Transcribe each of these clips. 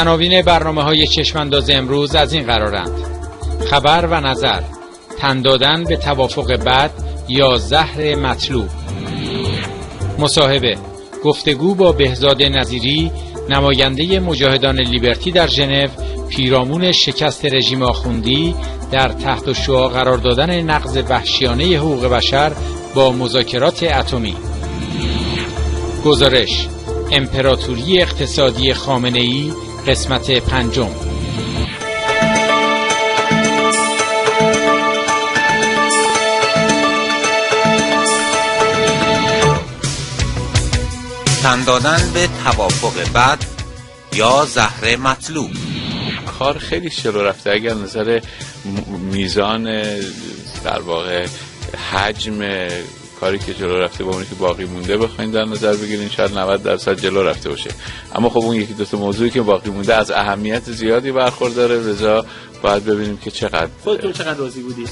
عناوین برنامه های چشمانداز امروز از این قرارند. خبر و نظر. تن دادن به توافق بد یا زهر مطلوب. مصاحبه. گفتگو با بهزاد نظیری نماینده مجاهدان لیبرتی در ژنو پیرامون شکست رژیم آخوندی در تحت شعا قرار دادن نقض وحشیانه حقوق بشر با مذاکرات اتمی. گزارش. امپراتوری اقتصادی خامنه ای قسمت پنجم. تن دادن به توافق بد یا زهر مطلوب. کار خیلی شلو رفته. اگر نظر میزان در واقع حجم کاری که جلو رفته با اونی که باقی مونده بخواین در نظر بگیرین شاید 90 درصد جلو رفته باشه. اما خب اون یکی دو تا موضوعی که باقی مونده از اهمیت زیادی برخورداره. لذا باید ببینیم که چقدر. خودتون چقدر راضی بودید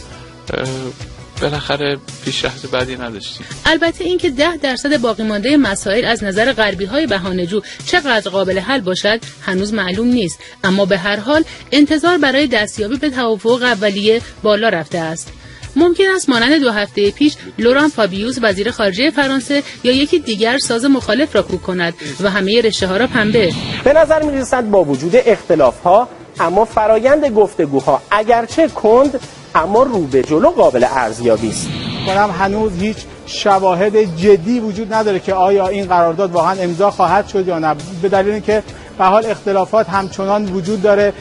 بالاخره پیشرفت بعدی نداشتیم. البته اینکه ده درصد باقی مانده مسائل از نظر غربی های بهانه‌جو چقدر قابل حل باشد هنوز معلوم نیست. اما به هر حال انتظار برای دستیابی به توافق اولیه بالا رفته است. ممکن است مانند دو هفته پیش لوران فابیوس وزیر خارجه فرانسه یا یکی دیگر ساز مخالف را کوک کند و همه رشته ها را پنبه. به نظر می رسد با وجود اختلاف ها اما فرایند گفتگوها اگرچه کند اما رو به جلو قابل ارزیابی است. کنم هنوز هیچ شواهد جدی وجود نداره که آیا این قرارداد واقعا امضا خواهد شد یا نه. به دلیل اینکه به حال اختلافات همچنان وجود داره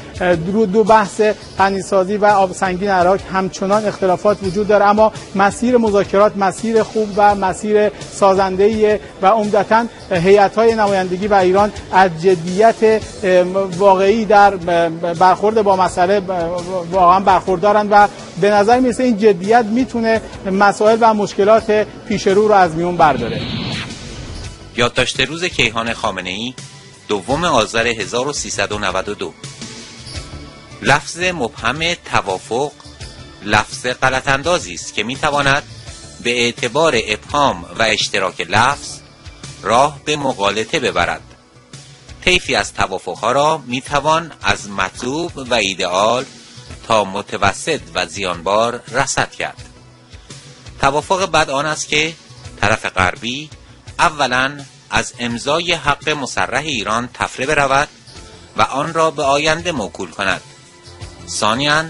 دو, دو بحث غنیسازی و آب سنگین عراق همچنان اختلافات وجود داره. اما مسیر مذاکرات مسیر خوب و مسیر سازنده و عمدتا هیئت های نمایندگی و ایران از جدیت واقعی در برخورد با مسئله واقعا برخوردارند و به نظر می‌رسه این جدیت می‌تونه مسائل و مشکلات پیش رو رو از میون برداره. یادداشت روز کیهان خامنه ای دوم آذر 1392 لفظ مبهم توافق لفظ غلط اندازی است که می‌تواند به اعتبار ابهام و اشتراک لفظ راه به مقالطه ببرد. طیفی از توافقها را می‌توان از مطلوب و ایدئال تا متوسط و زیانبار رسد کرد. توافق بعد آن است که طرف غربی اولا از امضای حق مسرح ایران تفره برود و آن را به آینده موکول کند. ثانیا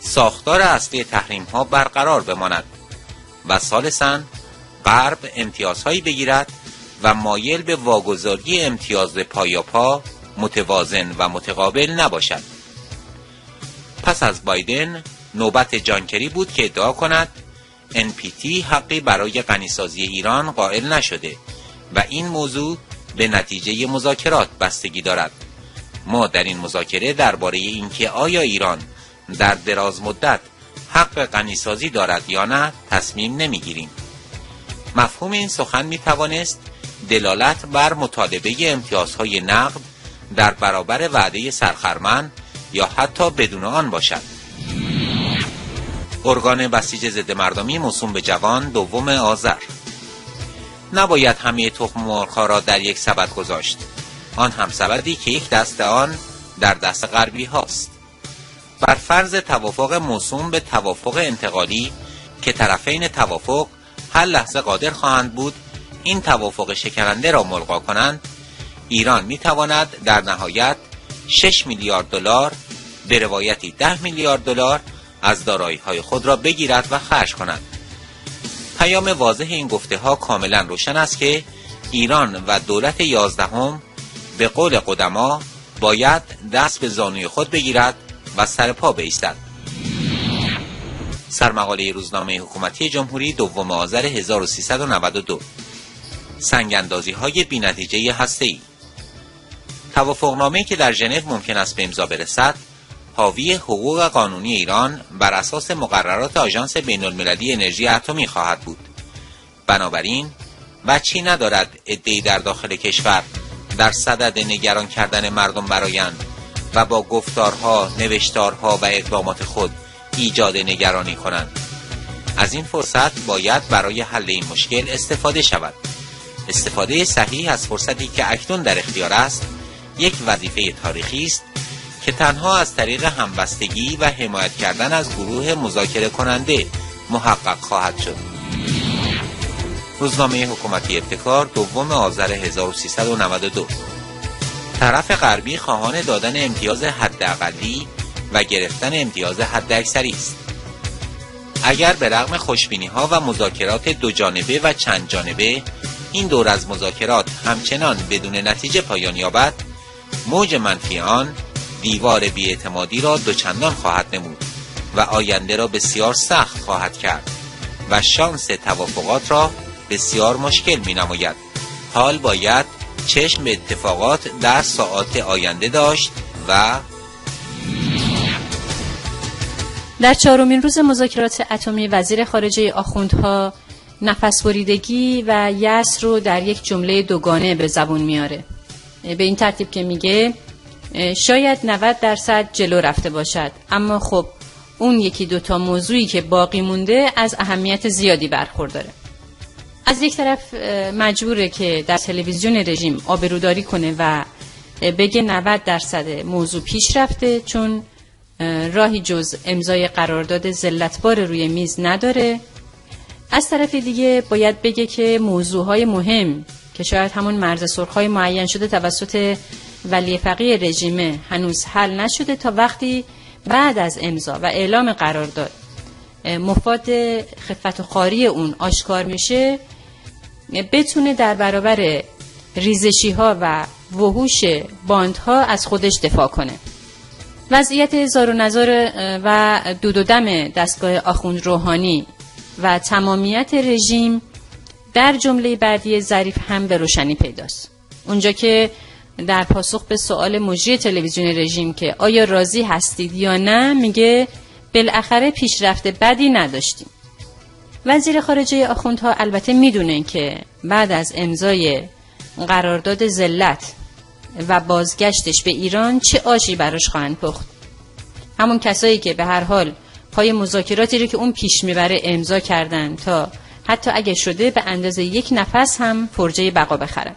ساختار اصلی تحریم ها برقرار بماند و ثالثا غرب امتیازهایی بگیرد و مایل به واگذاری امتیاز پایاپا متوازن و متقابل نباشد. پس از بایدن نوبت جانکری بود که ادعا کند NPT حقی برای غنیسازی ایران قائل نشده. و این موضوع به نتیجه مذاکرات بستگی دارد. ما در این مذاکره درباره اینکه آیا ایران در دراز مدت حق غنیسازی دارد یا نه تصمیم نمی‌گیریم. مفهوم این سخن می توانست دلالت بر مطالبه امتیازهای نقد در برابر وعده سرخرمن یا حتی بدون آن باشد. ارگان بسیج ضد مردمی موسوم به جوان دوم آذر. نباید همه تخم مرغ را در یک سبد گذاشت. آن هم سبدی که یک دست آن در دست غربی هاست. بر فرض توافق موسوم به توافق انتقالی که طرفین توافق هر لحظه قادر خواهند بود این توافق شکننده را ملغا کنند ایران می تواند در نهایت 6 میلیارد دلار به روایتی 10 میلیارد دلار از دارایی های خود را بگیرد و خرج کند. پیام واضح این گفته ها کاملا روشن است که ایران و دولت یازدهم به قول قدما باید دست به زانوی خود بگیرد و سر پا بایستد. سرمقاله روزنامه حکومتی جمهوری دوم آذر 1392 سنگاندازی های بینتیجه هسته ای توافقنامه که در ژنو ممکن است به امضا برسد حاوی حقوق قانونی ایران بر اساس مقررات آژانس بین المللی انرژی اتمی خواهد بود. بنابراین وچی ندارد ادعی در داخل کشور در صدد نگران کردن مردم برایند و با گفتارها، نوشتارها و اقدامات خود ایجاد نگرانی کنند. از این فرصت باید برای حل این مشکل استفاده شود. استفاده صحیح از فرصتی که اکنون در اختیار است یک وظیفه تاریخی است که تنها از طریق همبستگی و حمایت کردن از گروه مذاکره کننده محقق خواهد شد. روزنامه حکومتی ابتکار دوم آذر 1392 طرف غربی خواهان دادن امتیاز حداقلی و گرفتن امتیاز حداکثری است. اگر به رغم خوشبینی ها و مذاکرات دو جانبه و چند جانبه این دور از مذاکرات همچنان بدون نتیجه پایان یابد موج منفی آن دیوار بیاعتمادی را دوچندان خواهد نمود و آینده را بسیار سخت خواهد کرد و شانس توافقات را بسیار مشکل می نماید حال باید چشم اتفاقات در ساعات آینده داشت و در چهارمین روز مذاکرات اتمی وزیر خارجه آخوندها نفس بریدگی و یس رو در یک جمله دوگانه به زبون میاره. به این ترتیب که میگه شاید 90 درصد جلو رفته باشد. اما خب اون یکی دوتا موضوعی که باقی مونده از اهمیت زیادی برخورداره. از یک طرف مجبوره که در تلویزیون رژیم آبروداری کنه و بگه 90 درصد موضوع پیش رفته چون راهی جز امضای قرارداد زلتبار روی میز نداره. از طرف دیگه باید بگه که موضوعهای مهم که شاید همون مرز سرخهای معین شده توسط ولی فقیه رژیمه. هنوز حل نشده تا وقتی بعد از امضا و اعلام قرارداد مفاد خفت و خاری اون آشکار میشه. بتونه در برابر ریزشی ها و وحوش باندها از خودش دفاع کنه. وضعیت زار و نظار و دود و دم دستگاه آخوند روحانی و تمامیت رژیم در جمله بعدی ظریف هم به روشنی پیداست. اونجا که در پاسخ به سوال مجری تلویزیون رژیم که آیا راضی هستید یا نه میگه بالاخره پیشرفت بدی نداشتیم. وزیر خارجه آخوندها البته می‌دونه که بعد از امضای قرارداد زلت و بازگشتش به ایران چه آشی براش خواهند پخت. همون کسایی که به هر حال پای مذاکراتی رو که اون پیش می‌بره امضا کردن تا حتی اگه شده به اندازه یک نفس هم فرجه بقا بخرن.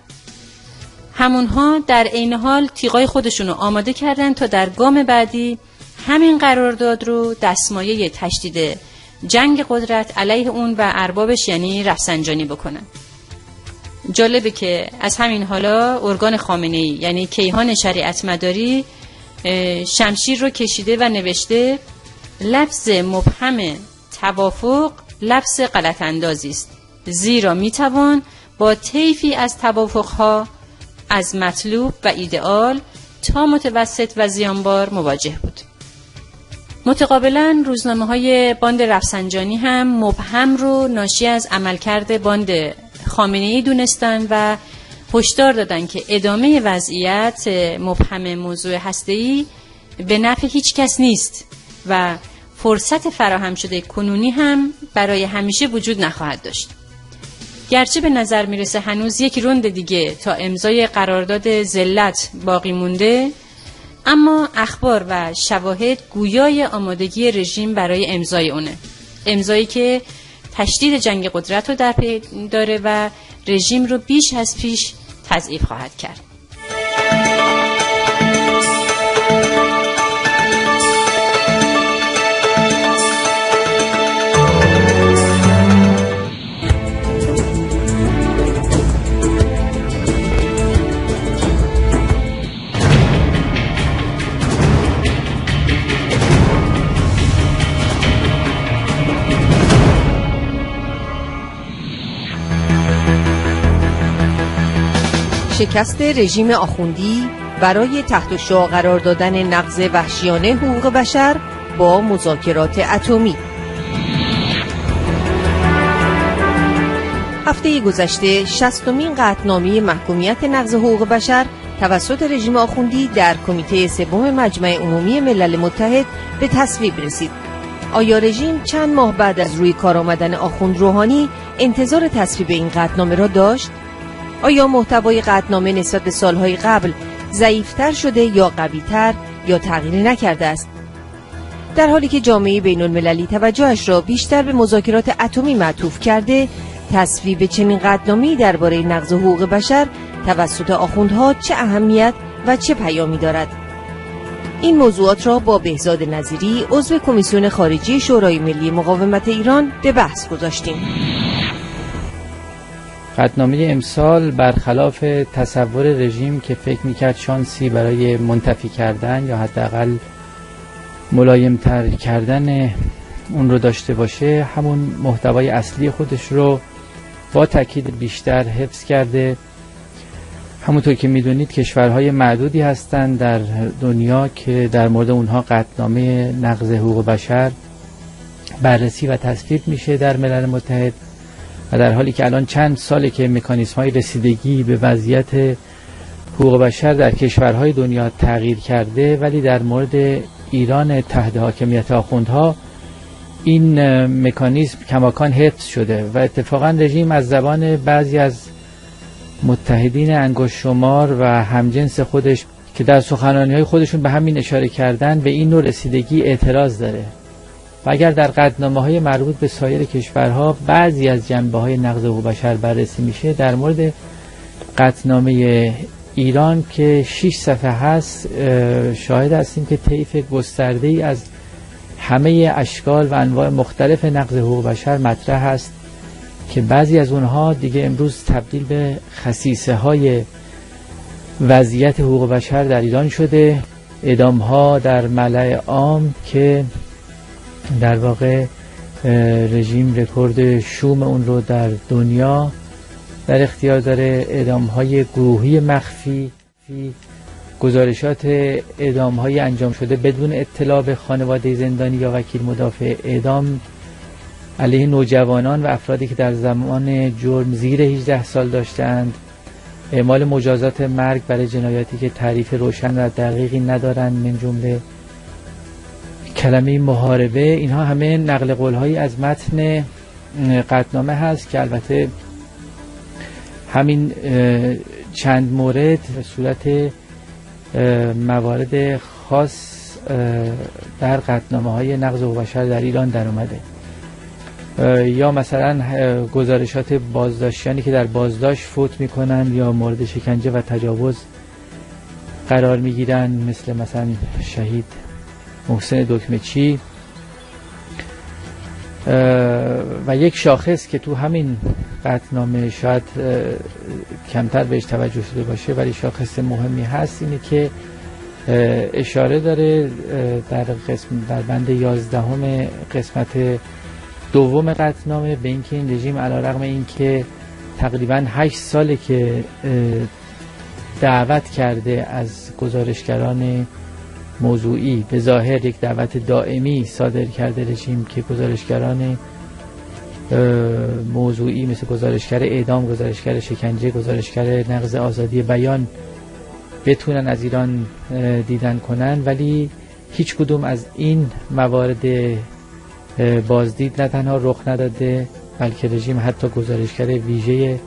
همونها در عین حال تیغای خودشون رو آماده کردن تا در گام بعدی همین قرارداد رو دستمایه تشدید جنگ قدرت علیه اون و اربابش یعنی رفسنجانی بکنن. جالبه که از همین حالا ارگان خامنه ای یعنی کیهان شریعت مداری شمشیر رو کشیده و نوشته لفظ مبهم توافق لفظ غلط اندازی است. زیرا می‌توان با طیفی از توافقها از مطلوب و ایدئال تا متوسط و زیانبار مواجه بود متقابلا روزنامه های باند رفسنجانی هم مبهم رو ناشی از عملکرد باند خامنه ای دونستن و هشدار دادن که ادامه وضعیت مبهم موضوع هسته‌ای به نفع هیچ کس نیست و فرصت فراهم شده کنونی هم برای همیشه وجود نخواهد داشت. گرچه به نظر می‌رسه هنوز یک روند دیگه تا امضای قرارداد زلت باقی مونده اما اخبار و شواهد گویای آمادگی رژیم برای امضای اونه. امضایی که تشدید جنگ قدرت رو در داره و رژیم رو بیش از پیش تضعیف خواهد کرد. شکست رژیم آخوندی برای تحت شعا قرار دادن نقض وحشیانه حقوق بشر با مذاکرات اتمی هفته گذشته شستمین قطنامه محکومیت نقض حقوق بشر توسط رژیم آخوندی در کمیته سوم مجمع عمومی ملل متحد به تصویب رسید. آیا رژیم چند ماه بعد از روی کار آمدن آخوند روحانی انتظار تصویب این قطنامه را داشت؟ آیا محتوای قطنامه نسبت به سالهای قبل ضعیفتر شده یا قویتر یا تغییری نکرده است؟ در حالی که جامعه بین المللی توجهش را بیشتر به مذاکرات اتمی معطوف کرده تصویب چنین قطنامه‌ای درباره نقض حقوق بشر توسط آخوندها چه اهمیت و چه پیامی دارد؟ این موضوعات را با بهزاد نظیری عضو کمیسیون خارجی شورای ملی مقاومت ایران به بحث گذاشتیم. قدنامه امسال برخلاف تصور رژیم که فکر می‌کرد شانسی برای منتفی کردن یا حداقل ملایمتر کردن اون رو داشته باشه همون محتوای اصلی خودش رو با تاکید بیشتر حفظ کرده. همونطور که می‌دونید کشورهای معدودی هستند در دنیا که در مورد اونها قطنامه نقض حقوق بشر بررسی و تصویب میشه در ملل متحد. و در حالی که الان چند ساله که مکانیسم های رسیدگی به وضعیت حقوق بشر در کشورهای دنیا تغییر کرده ولی در مورد ایران تحت حاکمیت آخوندها این مکانیزم کماکان حفظ شده و اتفاقا رژیم از زبان بعضی از متحدین انگوش شمار و همجنس خودش که در سخنانی های خودشون به همین اشاره کردن به این نوع رسیدگی اعتراض داره. و اگر در قدنامه های مربوط به سایر کشورها بعضی از جنبه های نقض حقوق بشر بررسی میشه در مورد قطنامه ایران که 6 صفحه هست شاهد هستیم که طیف گسترده ای از همه اشکال و انواع مختلف نقض حقوق بشر مطرح است که بعضی از اونها دیگه امروز تبدیل به خصیصه های وضعیت حقوق بشر در ایران شده. ادام ها در ملع عام که در واقع رژیم رکورد شوم اون رو در دنیا در اختیار داره. ادام های گروهی مخفی گزارشات اعدام های انجام شده بدون اطلاع به خانواده زندانی یا وکیل مدافع اعدام. علیه نوجوانان و افرادی که در زمان جرم زیر 18 سال داشتند. اعمال مجازات مرگ برای جنایاتی که تعریف روشن و دقیقی ندارند من جمله کلمه محاربه اینها همه نقل قول از متن قطنامه هست که البته همین چند مورد به صورت موارد خاص در قطنامه های نقض و بشر در ایران در اومده. یا مثلا گزارشات بازداشتیانی که در بازداشت فوت می‌کنن یا مورد شکنجه و تجاوز قرار می‌گیرن مثل مثلا شهید. محسن دکمه چی. و یک شاخص که تو همین قطنامه شاید کمتر بهش توجه شده باشه ولی شاخص مهمی هست اینه که اشاره داره در قسم در بند 11 قسمت دوم قطنامه به اینکه این رژیم علیرغم اینکه تقریبا 8 ساله که دعوت کرده از گزارشگران موضوعی به ظاهر یک دعوت دائمی صادر کرده رژیم که گزارشگران موضوعی مثل گزارشگر اعدام گزارشگر شکنجه گزارشگر نقض آزادی بیان بتونن از ایران دیدن کنن. ولی هیچ کدوم از این موارد بازدید نه تنها رخ نداده بلکه رژیم حتی گزارشگر ویژه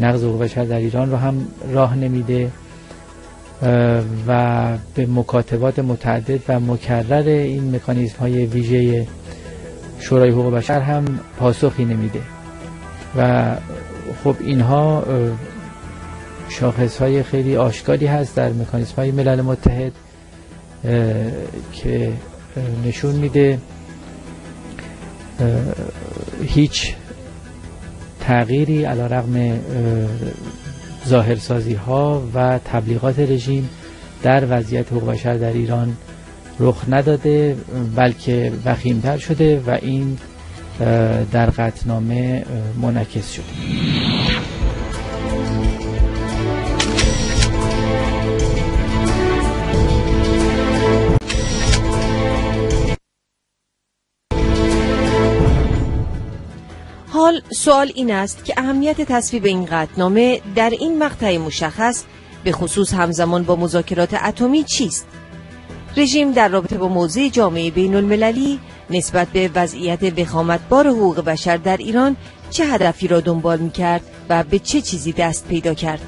نقض حقوق بشر در ایران رو هم راه نمیده. و به مکاتبات متعدد و مکرر این مکانیزم های ویژه شورای حقوق بشر هم پاسخی نمیده. و خب اینها شاخص های خیلی آشکاری هست در مکانیزم های ملل متحد که نشون میده هیچ تغییری علا رقم ظاهرسازی ها و تبلیغات رژیم در وضعیت حقوق بشر در ایران رخ نداده بلکه وخیمتر شده و این در قطنامه منعکس شده. حال سوال این است که اهمیت تصویب این قطنامه در این مقطع مشخص به خصوص همزمان با مذاکرات اتمی چیست؟ رژیم در رابطه با موضع جامعه بین المللی نسبت به وضعیت بخامتبار حقوق بشر در ایران چه هدفی را دنبال می کرد و به چه چیزی دست پیدا کرد؟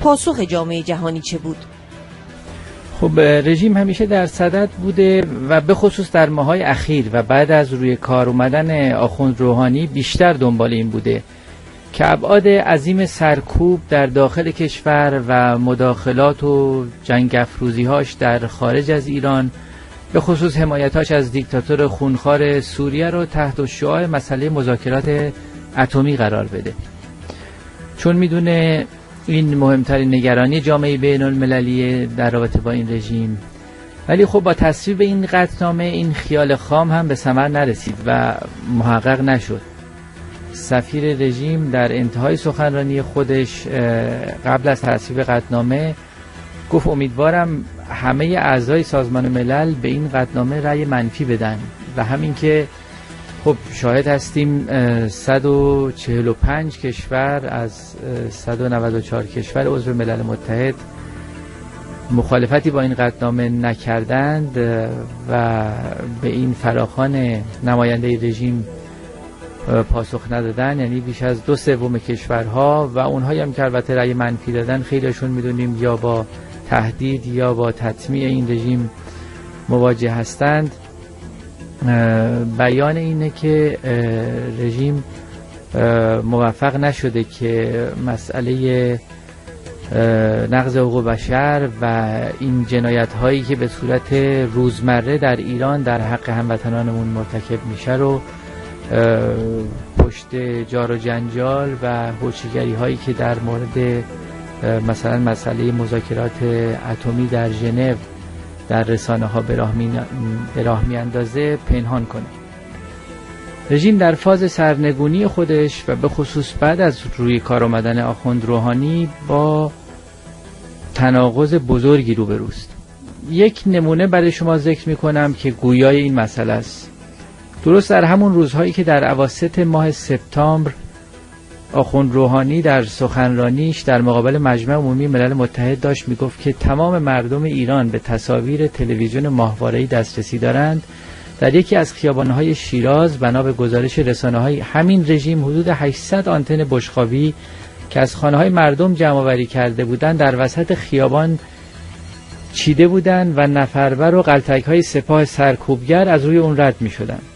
پاسخ جامعه جهانی چه بود؟ خب رژیم همیشه در صدد بوده و به خصوص در ماهای اخیر و بعد از روی کار اومدن آخوند روحانی بیشتر دنبال این بوده که ابعاد عظیم سرکوب در داخل کشور و مداخلات و جنگ افروزیهاش در خارج از ایران به خصوص حمایتاش از دیکتاتور خونخوار سوریه رو تحت شعاع مسئله مذاکرات اتمی قرار بده. چون می‌دونه این مهمترین نگرانی جامعه بین المللی در رابطه با این رژیم. ولی خب با تصویب این قطنامه این خیال خام هم به ثمر نرسید و محقق نشد. سفیر رژیم در انتهای سخنرانی خودش قبل از تصویب قطنامه گفت امیدوارم همه اعضای سازمان ملل به این قطنامه رأی منفی بدن و همین که خب شاهد هستیم 145 کشور از 194 کشور عضو ملل متحد. مخالفتی با این قطنامه نکردند و به این فراخان نماینده رژیم پاسخ ندادن. یعنی بیش از دو سوم کشورها و اونهایی هم که البته رأی منفی دادن خیلیشون می‌دونیم یا با تهدید یا با تطمیع این رژیم مواجه هستند. بیان اینه که رژیم موفق نشده که مسئله نقض حقوق بشر و این جنایت هایی که به صورت روزمره در ایران در حق هموطنانمون مرتکب میشه رو پشت جار و جنجال و هوچیگری هایی که در مورد مثلا مسئله مذاکرات اتمی در ژنو در رسانه ها به راه می اندازه پنهان کنه. رژیم در فاز سرنگونی خودش و به خصوص بعد از روی کار آمدن آخوند روحانی با تناقض بزرگی روبروست. یک نمونه برای شما ذکر می کنم که گویای این مسئله است. درست در همون روزهایی که در عواست ماه سپتامبر آخوند روحانی در سخنرانیش در مقابل مجمع عمومی ملل متحد داشت می‌گفت که تمام مردم ایران به تصاویر تلویزیون ماهواره‌ای دسترسی دارند در یکی از خیابانهای شیراز بنا به گزارش رسانه های همین رژیم حدود 800 آنتن بشخابی که از خانه های مردم جمع وری کرده بودند در وسط خیابان چیده بودند و نفربر و قلتک های سپاه سرکوبگر از روی اون رد می شدند.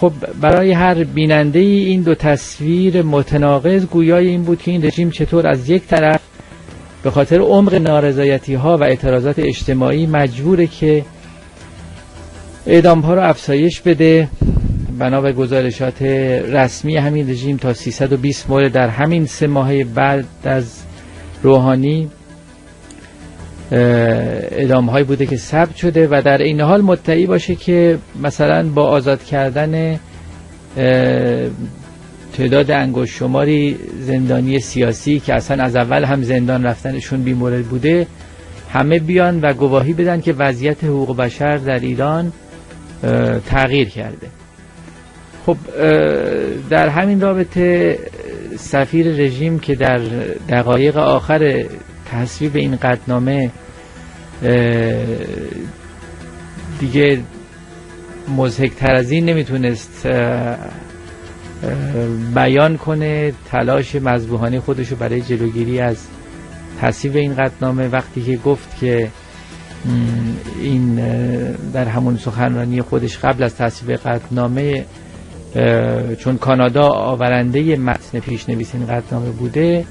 خب برای هر بیننده ای این دو تصویر متناقض گویای این بود که این رژیم چطور از یک طرف به خاطر عمق نارضایتی ها و اعتراضات اجتماعی مجبوره که اعدام ها رو افزایش بده بنا به گزارشات رسمی همین رژیم تا 320 مورد در همین سه ماه بعد از روحانی ادامه هایی بوده که ثبت شده و در این حال مدعی باشه که مثلا با آزاد کردن تعداد انگوش شماری زندانی سیاسی که اصلا از اول هم زندان رفتنشون بیمورد بوده همه بیان و گواهی بدن که وضعیت حقوق بشر در ایران تغییر کرده. خب در همین رابطه سفیر رژیم که در دقایق آخر تصویب این قدنامه دیگه مزهکتر از این نمی‌تونست بیان کنه تلاش مذبوحانه خودشو برای جلوگیری از تصویب این قدنامه وقتی که گفت که این در همون سخنرانی خودش قبل از تصویب قدنامه چون کانادا آورنده متن پیشنویس این قدنامه بوده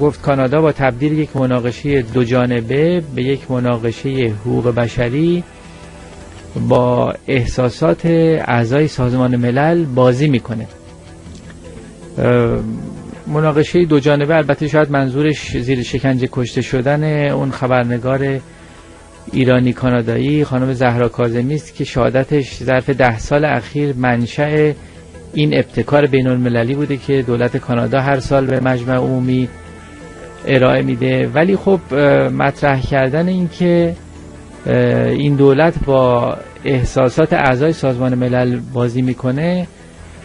گفت کانادا با تبدیل یک مناقشه دو جانبه به یک مناقشه حقوق بشری با احساسات اعضای سازمان ملل بازی می‌کنه. مناقشه دو جانبه البته شاید منظورش زیر شکنجه کشته شدن اون خبرنگار ایرانی کانادایی خانم زهرا کاظمی است که شهادتش ظرف ده سال اخیر منشأ این ابتکار بین المللی بوده که دولت کانادا هر سال به مجمع عمومی ارائه میده. ولی خب مطرح کردن این که این دولت با احساسات اعضای سازمان ملل بازی می‌کنه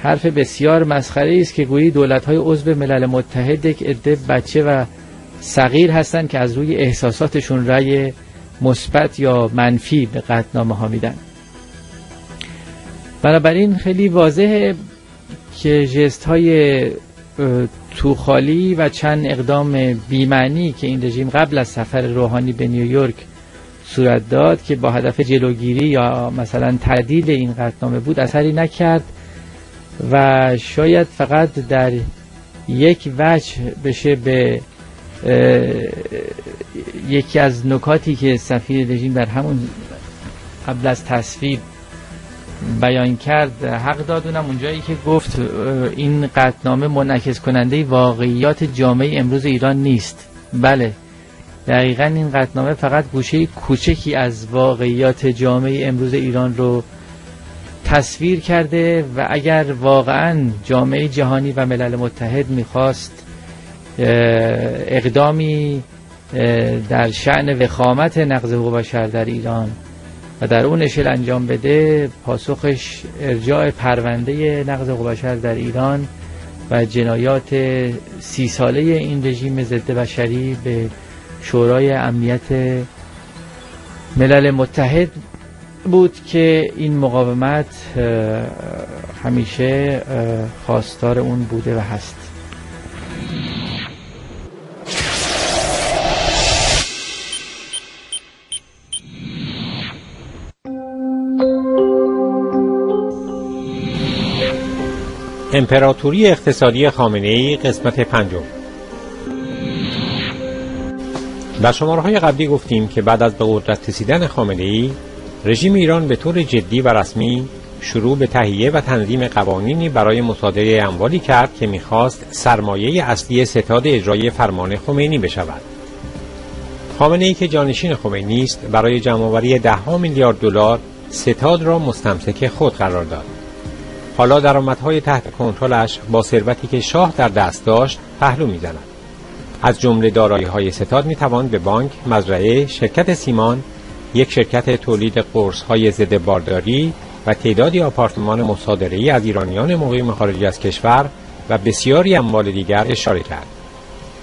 حرف بسیار مسخره است که گویی دولت های عضو ملل متحد یک عده بچه و صغیر هستند که از روی احساساتشون رأی مثبت یا منفی به قطنامه ها میدن. بنابراین خیلی واضحه که جست های توخالی و چند اقدام بیمعنی که این رژیم قبل از سفر روحانی به نیویورک صورت داد که با هدف جلوگیری یا مثلا تعدیل این قطنامه بود اثری نکرد و شاید فقط در یک وجه بشه به یکی از نکاتی که سفیر رژیم در همون قبل از تصویب بیان کرد حق دادونم اونجایی که گفت این قطنامه منعکس کننده واقعیات جامعه امروز ایران نیست. بله دقیقا این قطنامه فقط گوشه کوچکی از واقعیات جامعه امروز ایران رو تصویر کرده و اگر واقعا جامعه جهانی و ملل متحد می‌خواست اقدامی در شعن وخامت نقض حقوق بشر در ایران در اون اشل انجام بده پاسخش ارجاع پرونده نقض حقوق بشر در ایران و جنایات سی ساله این رژیم ضد بشری به شورای امنیت ملل متحد بود که این مقاومت همیشه خواستار اون بوده و هست. امپراتوری اقتصادی خامنه ای قسمت پنجم در شماره های قبلی گفتیم که بعد از به قدرت رسیدن خامنه ای رژیم ایران به طور جدی و رسمی شروع به تهیه و تنظیم قوانینی برای مصادره اموالی کرد که می‌خواست سرمایه اصلی ستاد اجرای فرمان خمینی بشود. خامنه ای که جانشین خمینی است برای جمعآوری ده میلیارد دلار ستاد را مستمسک خود قرار داد. حالا درآمدهای تحت کنترلش با ثروتی که شاه در دست داشت پهلو می‌زند. از جمله دارایی های ستاد می توان به بانک، مزرعه، شرکت سیمان یک شرکت تولید قرص های ضد بارداری و تعدادی آپارتمان مصادره از ایرانیان مقیم خارج از کشور و بسیاری اموال دیگر اشاره کرد.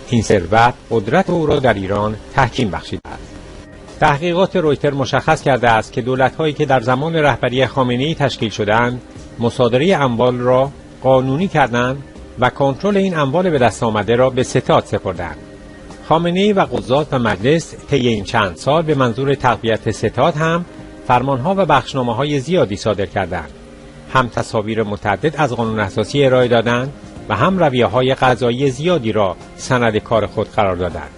این ثروت قدرت او را در ایران تحکیم بخشیده است. تحقیقات رویتر مشخص کرده است که دولت‌هایی که در زمان رهبری خامنه‌ای تشکیل شدند، مصادره اموال را قانونی کردند و کنترل این اموال به دست آمده را به ستاد سپردند. خامنه و قضات و مجلس طی این چند سال به منظور تقویت ستاد هم فرمانها و بخشنامه های زیادی صادر کردند هم تصاویر متعدد از قانون اساسی ارائه دادند و هم رویه های قضایی زیادی را سند کار خود قرار دادند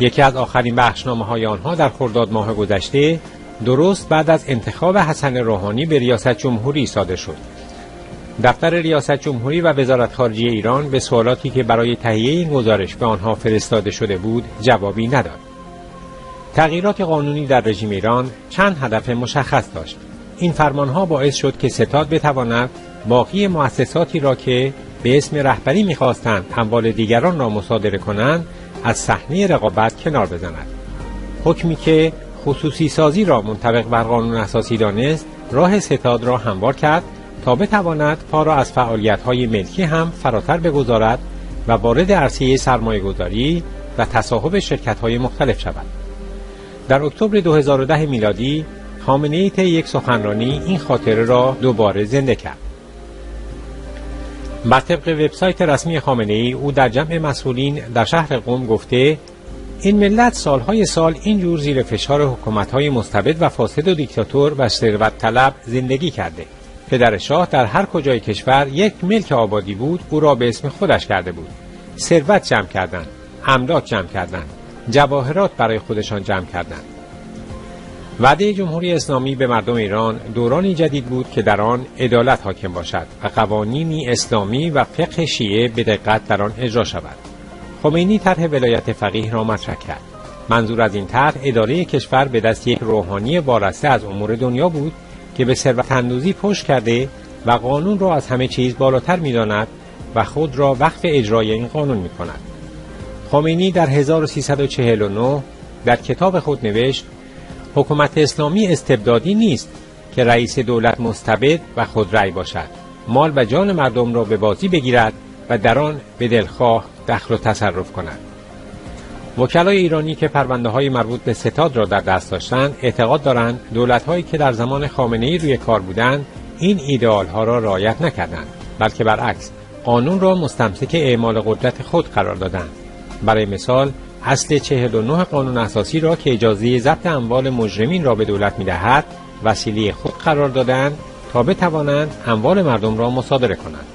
یکی از آخرین بخشنامه های آنها در خرداد ماه گذشته درست بعد از انتخاب حسن روحانی به ریاست جمهوری صادر شد دفتر ریاست جمهوری و وزارت خارجه ایران به سوالاتی که برای تهیه این گزارش به آنها فرستاده شده بود جوابی نداد. تغییرات قانونی در رژیم ایران چند هدف مشخص داشت. این فرمانها باعث شد که ستاد بتواند باقی مؤسساتی را که به اسم رهبری می‌خواستند اموال دیگران را مصادره کنند از صحنه رقابت کنار بزند. حکمی که خصوصی سازی را منطبق بر قانون اساسی دانست راه ستاد را هموار کرد تا بتواند پا را از فعالیت های ملکی هم فراتر بگذارد و وارد عرصه سرمایه گذاری و تصاحب شرکت های مختلف شود. در اکتبر 2010 میلادی خامنه طی یک سخنرانی این خاطره را دوباره زنده کرد. بر طبق وبسایت رسمی خامنه ای او در جمع مسئولین در شهر قم گفته این ملت سالهای سال اینجور زیر فشار حکومت‌های مستبد و فاسد و دیکتاتور و ثروت طلب زندگی کرده. پدر شاه در هر کجای کشور یک ملک آبادی بود او را به اسم خودش کرده بود. ثروت جمع کردند املاک جمع کردند جواهرات برای خودشان جمع کردند. وعده جمهوری اسلامی به مردم ایران دورانی جدید بود که در آن عدالت حاکم باشد و قوانینی اسلامی و فقه شیعه به دقت در آن اجرا شود. خمینی طرح ولایت فقیه را مطرح کرد منظور از این طرح اداره کشور به دست یک روحانی وارسته از امور دنیا بود که به ثروت اندوزی پشت کرده و قانون را از همه چیز بالاتر می‌داند و خود را وقف اجرای این قانون می کند. خمینی در 1349 در کتاب خود نوشت حکومت اسلامی استبدادی نیست که رئیس دولت مستبد و خود رأی باشد مال و جان مردم را به بازی بگیرد و در آن به دلخواه دخل و تصرف کند وکلای ایرانی که پرونده های مربوط به ستاد را در دست داشتند اعتقاد دارند دولت هایی که در زمان خامنه ای روی کار بودند این ایدئال ها را رعایت نکردند بلکه برعکس قانون را مستمسک اعمال قدرت خود قرار دادند. برای مثال اصل 49 قانون اساسی را که اجازه ضبط اموال مجرمین را به دولت می‌دهد وسیله خود قرار دادند تا بتوانند اموال مردم را مصادره کنند.